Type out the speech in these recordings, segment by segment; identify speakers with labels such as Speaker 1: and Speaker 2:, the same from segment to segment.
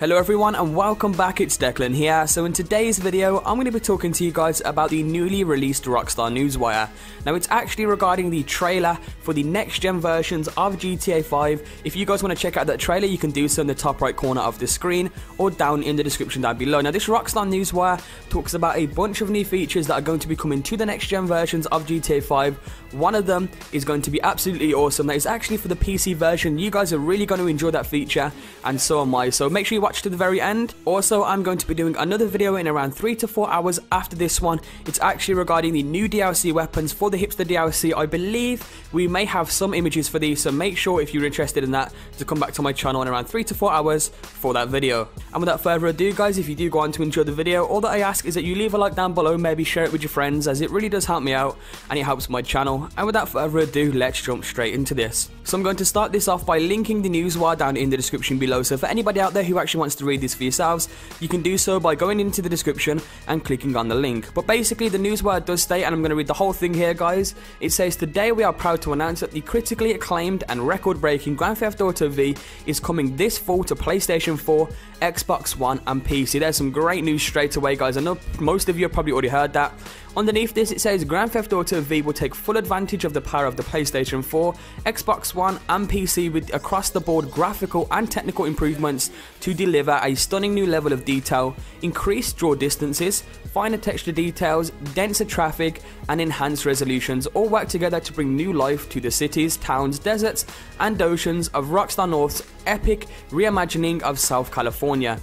Speaker 1: Hello everyone and welcome back, it's Declan here. So in today's video, I'm going to be talking to you guys about the newly released Rockstar Newswire. Now it's actually regarding the trailer for the next gen versions of GTA 5. If you guys want to check out that trailer, you can do so in the top right corner of the screen or down in the description down below. Now this Rockstar Newswire talks about a bunch of new features that are going to be coming to the next gen versions of GTA 5. One of them is going to be absolutely awesome. That is actually for the PC version. You guys are really going to enjoy that feature and so am I. So make sure you watch to the very end. Also, I'm going to be doing another video in around 3 to 4 hours after this one. It's actually regarding the new DLC weapons for the Hipster DLC. I believe we may have some images for these, so make sure if you're interested in that to come back to my channel in around 3 to 4 hours for that video. And without further ado guys, if you do go on to enjoy the video, all that I ask is that you leave a like down below, maybe share it with your friends as it really does help me out and it helps my channel. And without further ado, let's jump straight into this. So I'm going to start this off by linking the news wire down in the description below. So for anybody out there who actually wants to read this for yourselves, you can do so by going into the description and clicking on the link. But basically the newswire does state, and I'm going to read the whole thing here guys, it says, Today we are proud to announce that the critically acclaimed and record-breaking Grand Theft Auto V is coming this fall to PlayStation 4, Xbox One and PC. There's some great news straight away guys. I know most of you have probably already heard that. Underneath this it says Grand Theft Auto V will take full advantage of the power of the PlayStation 4, Xbox One and PC with across the board graphical and technical improvements to deliver a stunning new level of detail, increased draw distances, finer texture details, denser traffic and enhanced resolutions all work together to bring new life to the cities, towns, deserts and oceans of Rockstar North's epic reimagining of South California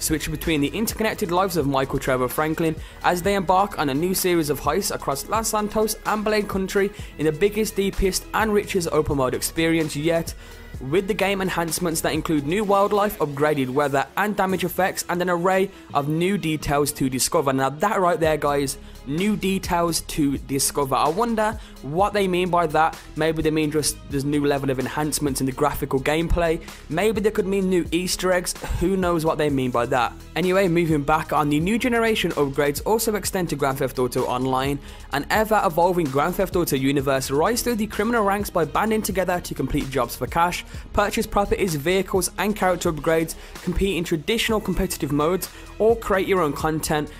Speaker 1: switch between the interconnected lives of Michael Trevor Franklin as they embark on a new series of heists across Los Santos and Blaine County in the biggest, deepest, and richest open world experience yet. With the game enhancements that include new wildlife, upgraded weather and damage effects, and an array of new details to discover. Now, that right there, guys, new details to discover. I wonder what they mean by that. Maybe they mean just there's new level of enhancements in the graphical gameplay. Maybe they could mean new Easter eggs. Who knows what they mean by that. Anyway, moving back on, the new generation upgrades also extend to Grand Theft Auto Online, an ever evolving Grand Theft Auto universe rise through the criminal ranks by banding together to complete jobs for cash, purchase properties, vehicles, and character upgrades, compete in traditional competitive modes, or create your own content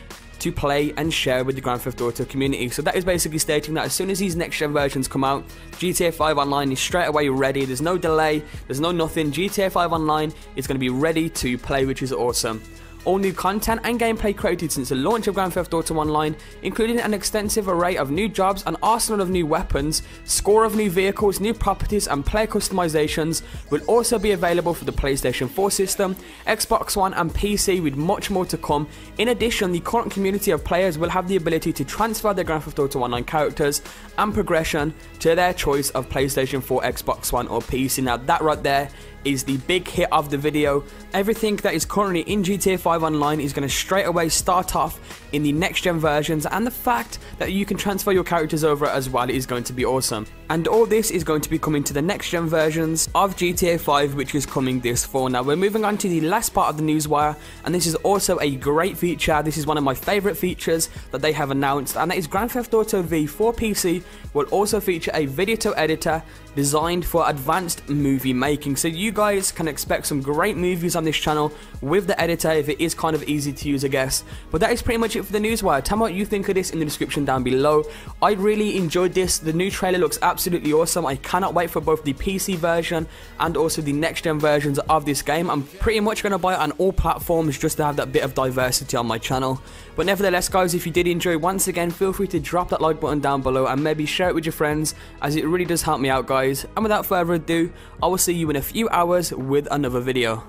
Speaker 1: to play and share with the Grand Theft Auto community. So that is basically stating that as soon as these next gen versions come out, GTA 5 Online is straight away ready. There's no delay, there's no nothing. GTA 5 Online is going to be ready to play, which is awesome. All new content and gameplay created since the launch of Grand Theft Auto Online, including an extensive array of new jobs, an arsenal of new weapons, score of new vehicles, new properties, and player customizations, will also be available for the PlayStation 4 system, Xbox One, and PC, with much more to come. In addition, the current community of players will have the ability to transfer their Grand Theft Auto Online characters and progression to their choice of PlayStation 4, Xbox One, or PC. Now, that right there is the big hit of the video. Everything that is currently in GTA 5 Online is going to straight away start off in the next gen versions and the fact that you can transfer your characters over as well is going to be awesome. And all this is going to be coming to the next gen versions of GTA 5 which is coming this fall. Now we're moving on to the last part of the newswire and this is also a great feature. This is one of my favourite features that they have announced and that is Grand Theft Auto V for PC will also feature a video editor designed for advanced movie making. So you guys can expect some great movies on this channel with the editor if it is kind of easy to use I guess. But that is pretty much it for the newswire. Tell me what you think of this in the description down below. I really enjoyed this. The new trailer looks absolutely awesome. I cannot wait for both the PC version and also the next gen versions of this game. I'm pretty much going to buy it on all platforms just to have that bit of diversity on my channel. But nevertheless guys, if you did enjoy, once again, feel free to drop that like button down below and maybe share it with your friends as it really does help me out guys. And without further ado, I will see you in a few hours with another video.